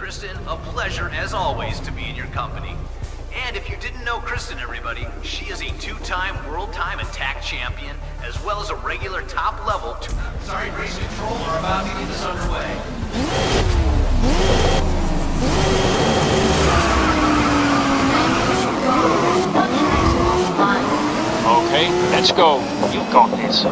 Kristen, a pleasure as always to be in your company. And if you didn't know Kristen, everybody, she is a two-time World Time Attack Champion, as well as a regular top-level... Sorry, Race Control, we're about to get this underway. Okay, let's go. You've got this.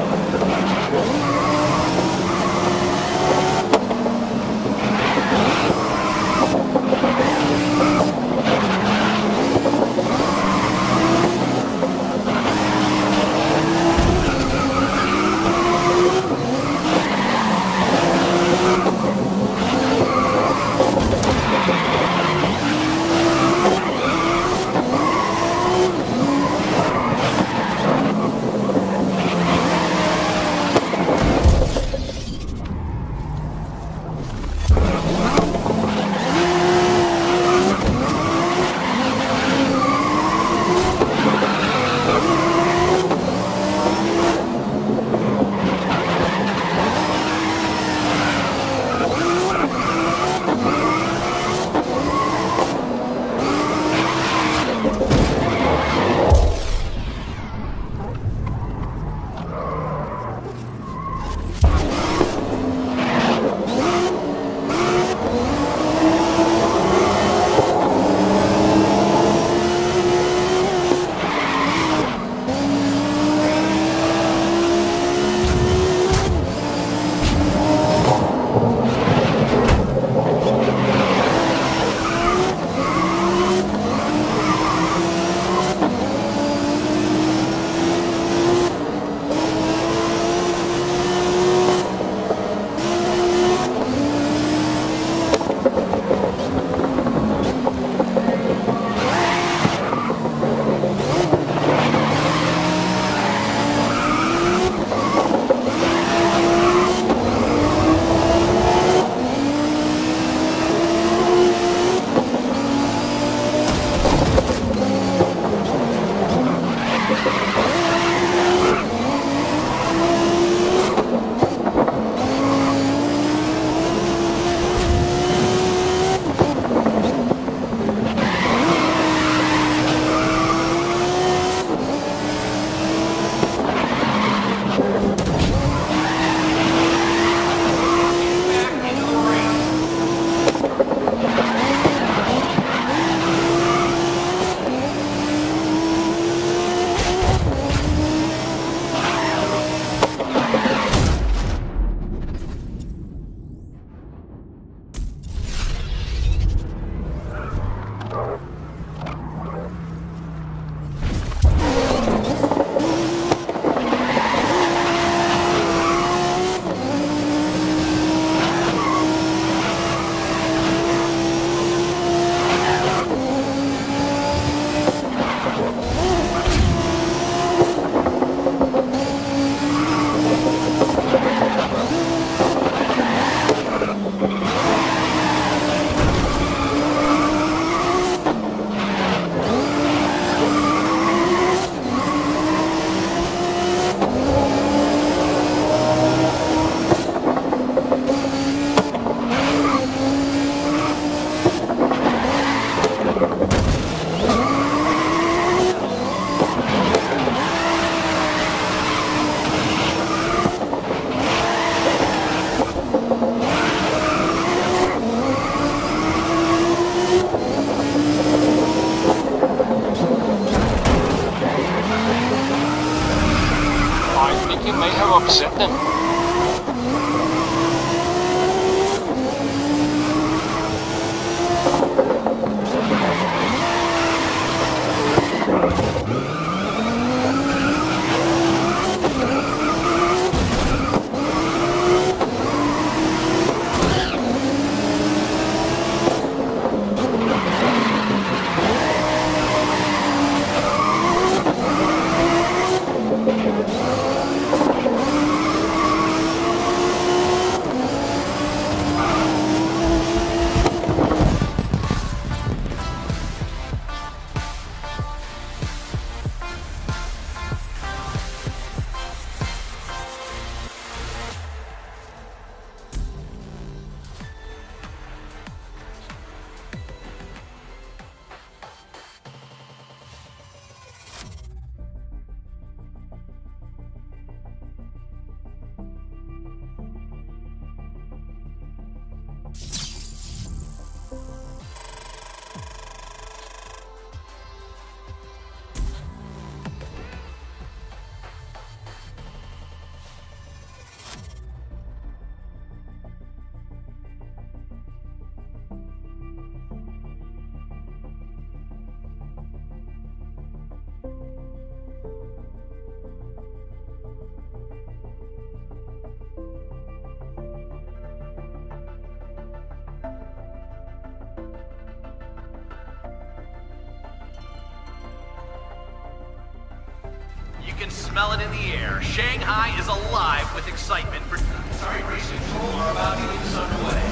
Can smell it in the air. Shanghai is alive with excitement for... Sorry, Race Control are about to get us underway.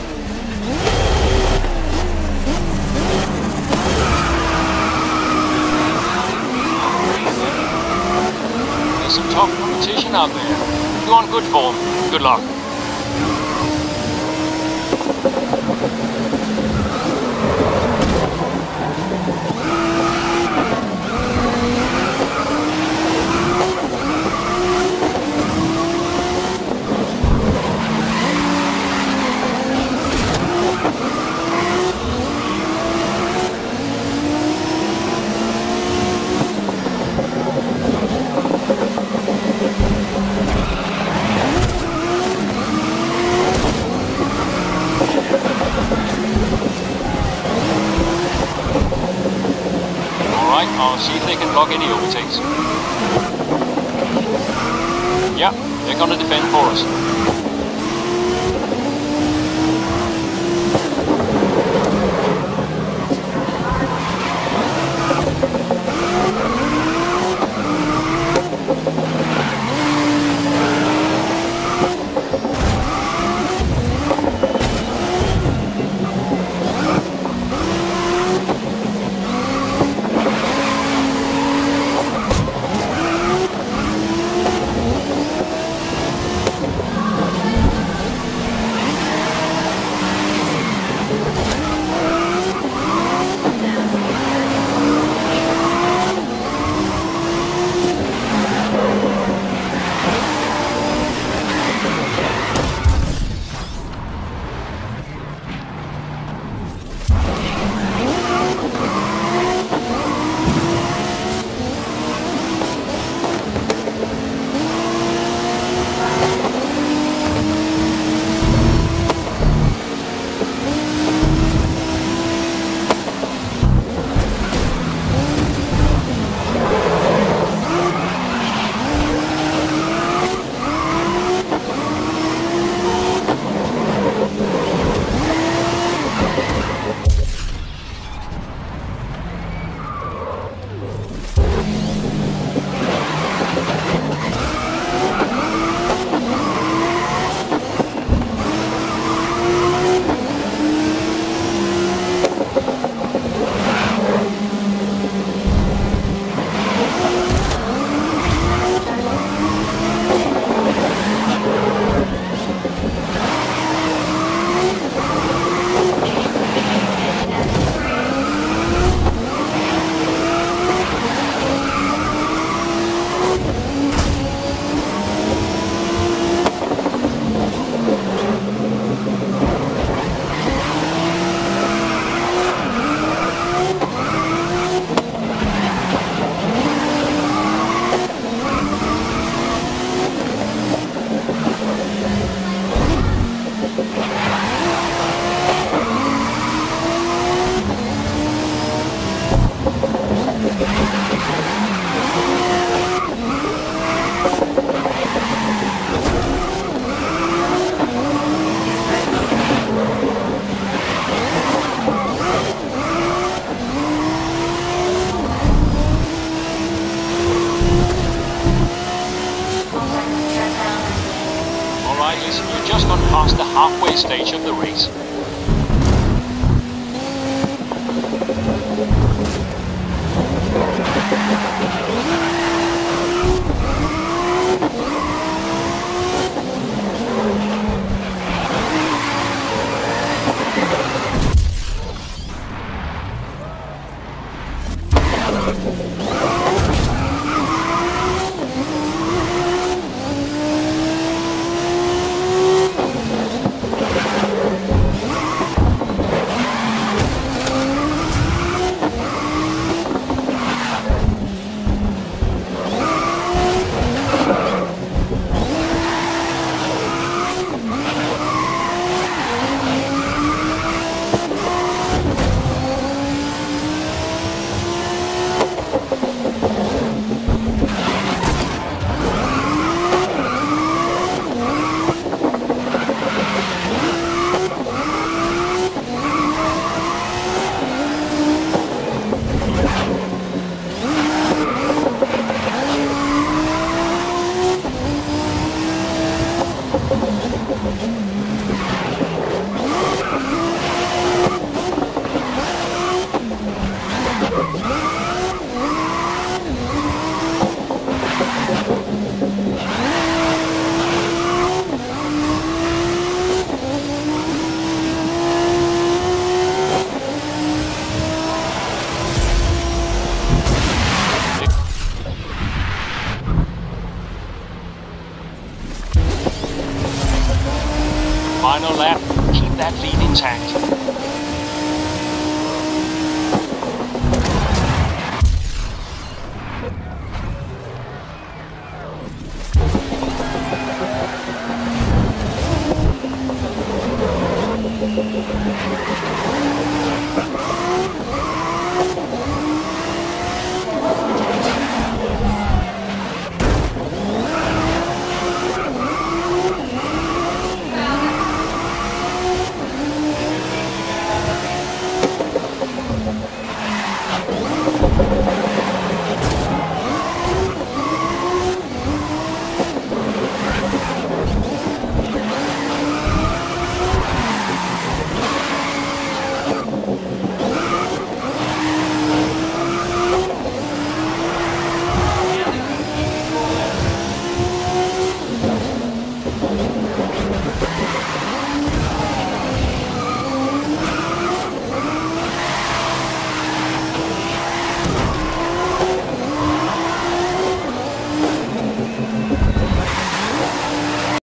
There's some tough competition out there. You're on good form. Good luck. They can block any overtakes. Yeah, they're gonna defend for us. Stage that lead intact.